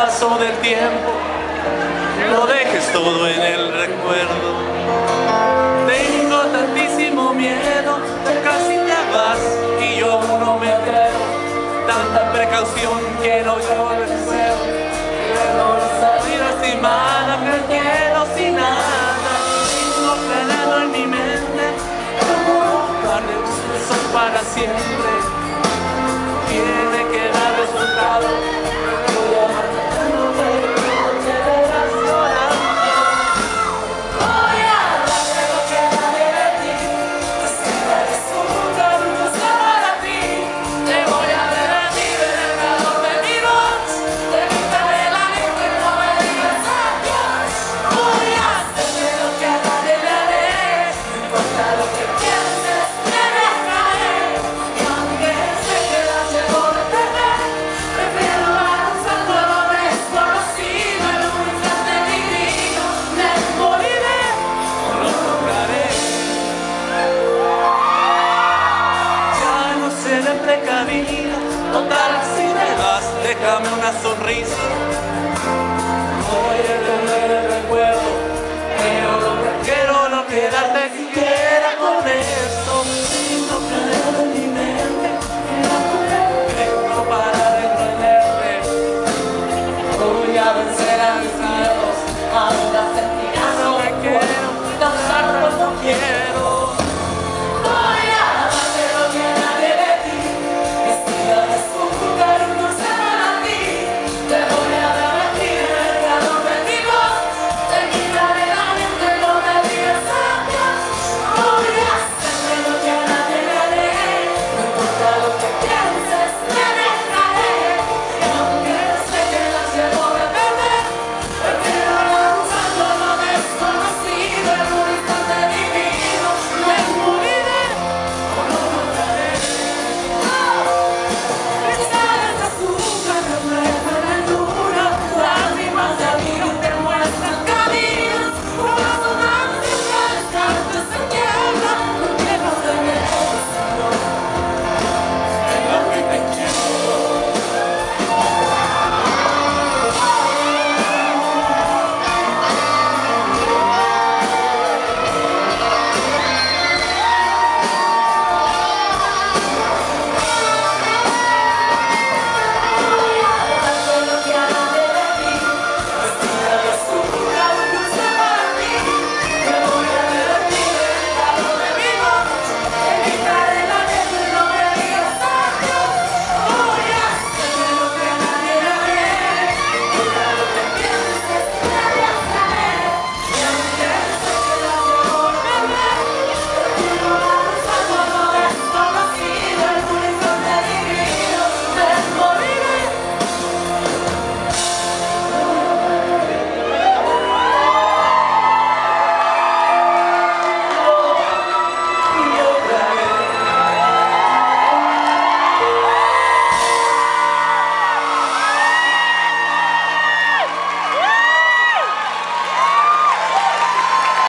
pasó del tiempo, no dejes todo en el recuerdo. Tengo tantísimo miedo, casi te vas y yo no me entero. Tanta precaución quiero yo deseo, quiero salir estimada, me quiero sin nada. Tengo planeado en mi mente, como para siempre. dame una sonrisa. Voy a tener el recuerdo, pero no quiero no quedarte siquiera con esto. Sin tocar en mi mente, no para de entenderme. Voy a vencer a mis miedos, a